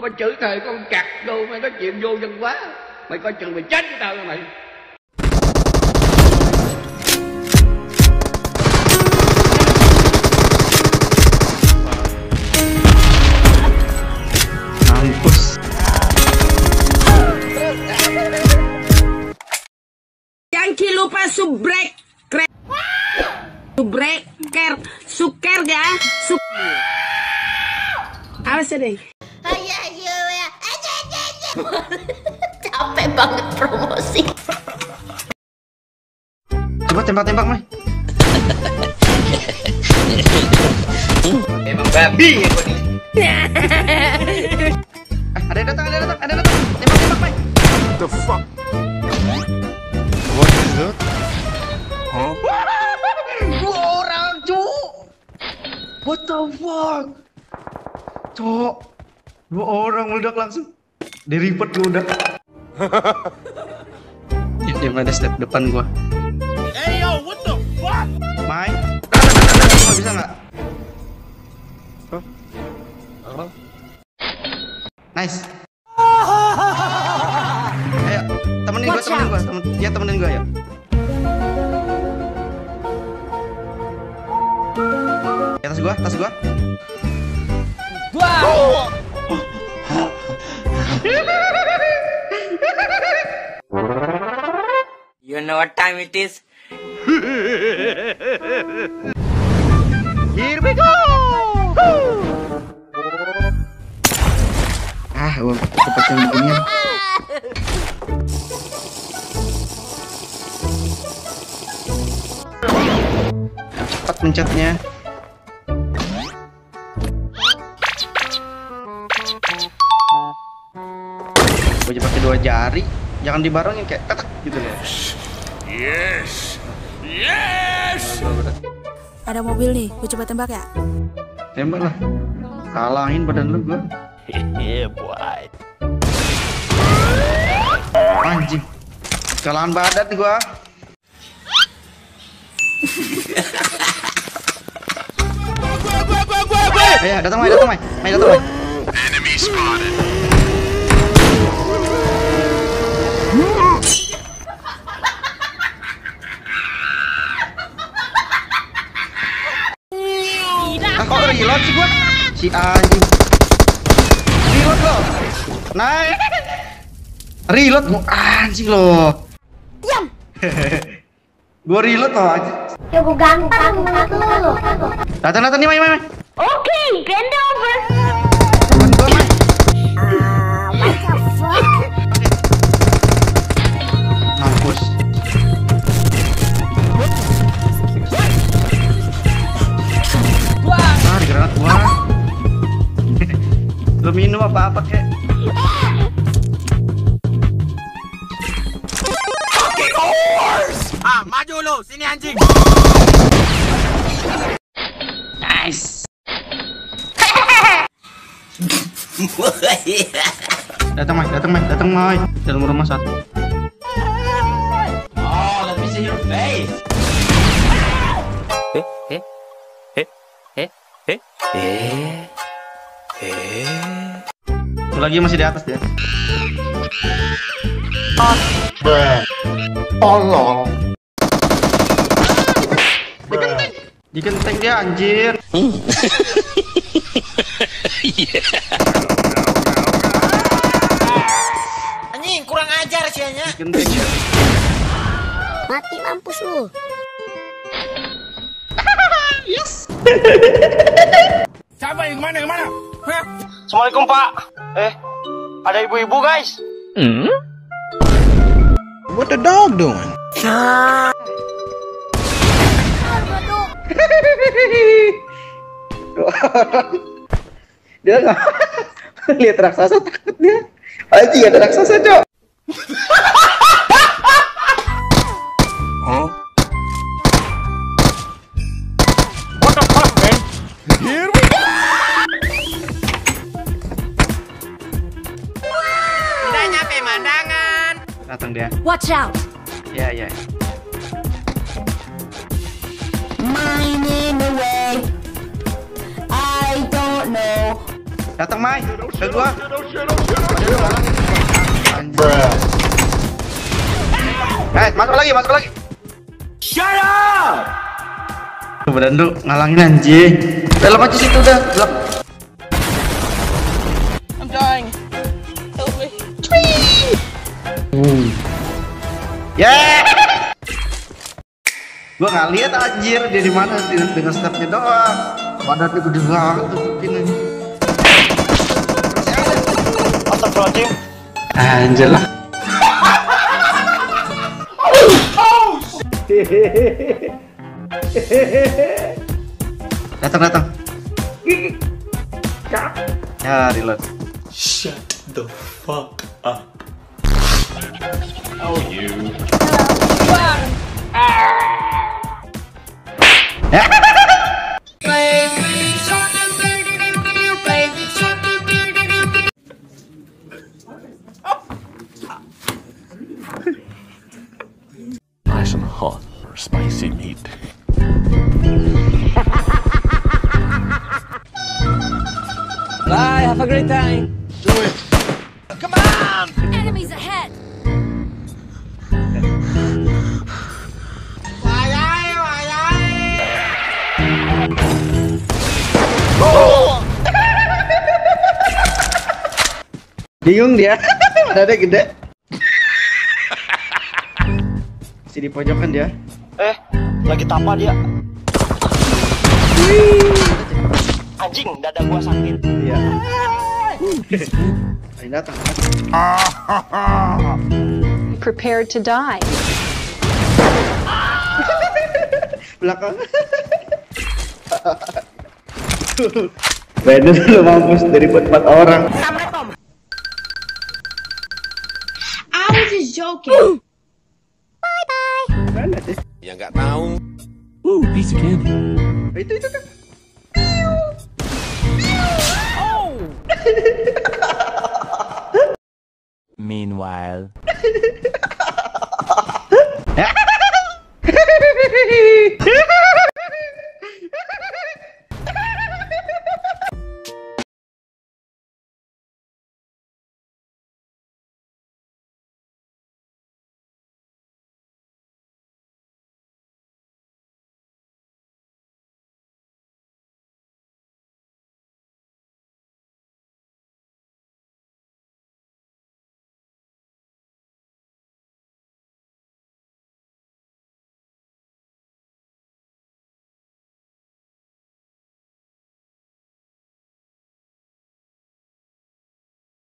có chữ thầy con cặc vô mày nói chuyện vô dân quá mày coi chừng mày chết với tao rồi mày Jangan lupa subrek, krek, subrek, ker, suker ya, suk. awas deh? Capek banget promosi. Coba tembak-tembak, Mai. emang babi ya gua nih Eh, ada yang datang, ada yang datang, ada yang datang. Tembak-tembak, Mai. the fuck? What is that? Huh? Dua orang, cuk. What the fuck? Cuk. Dua orang meledak langsung. Diripet gua udah. Ya, dia ada step depan gua. Hey yo, what the fuck? Mai. Dah, dah, dah, dah, dah. Mau bisa nggak? Oh. Nice. Ayo, temenin gua, temenin gua, temen, ya temenin gua ya. Di atas gua, atas gua. Know what time it is? Here we go. Ah, gua cepet yang beginian. Cepat mencetnya. Aja pakai dua jari, jangan dibarengin kayak ketek gitu loh. Yes! Yes! Ada mobil nih, gue coba tembak ya. Tembak lah. Kalahin badan lu gua. Yeah, boy. Anjing. Kalahan badan gua. Ayo, datang Mai, datang Mai. Mai datang Mai. Enemy spotted. Ah, kok reload sih gua? Si anjing. Reload lo. Naik. Reload gua anjing lo. Diam. gua reload lo anjing. Ya gue gampang lu. Datang datang nih Mai, Mai, Mai. Oke, bend over. Lu minum apa-apa kek? Ah, maju lu, sini anjing. Nice. Datang Mai, datang Mai, datang Mai. Dalam rumah satu. Oh, let me see your face. Satu lagi masih di atas dia. Tolong. Dikenteng dia anjir. Anjing, kurang ajar sianya. Dikenteng. Mati mampus lu. Siapa yang mana yang mana? Hah? Assalamualaikum Pak. Eh, ada ibu-ibu guys. What the dog doing? dia nggak lihat raksasa takut dia. Anjing ada raksasa cok. Datang dia. Watch out. Ya ya. Mining away. I don't know. Datang Mai, ke gua. Eh, masuk lagi, masuk lagi. Shut up! Badan lu ngalangin anjing. Dalam aja situ udah. Belak. Yeah. Gua nggak lihat anjir dia di mana dengan, dengan stepnya doang. Badannya gede banget tuh mungkin ini. Astagfirullahaladzim. Anjir lah. datang datang. Ya reload. Shut the fuck up. Oh, nice and hot for spicy meat. Bye. Have a great time. Bingung dia. Badannya gede. Masih di pojokan dia. Eh, lagi tapa dia. Anjing, dada gua sakit. Iya. Ini datang. prepared to die. Belakang. Beda lu mampus dari empat orang. Joking. Mana sih? Ya nggak tahu. Ooh, piece of candy. Itu itu kan. Meanwhile.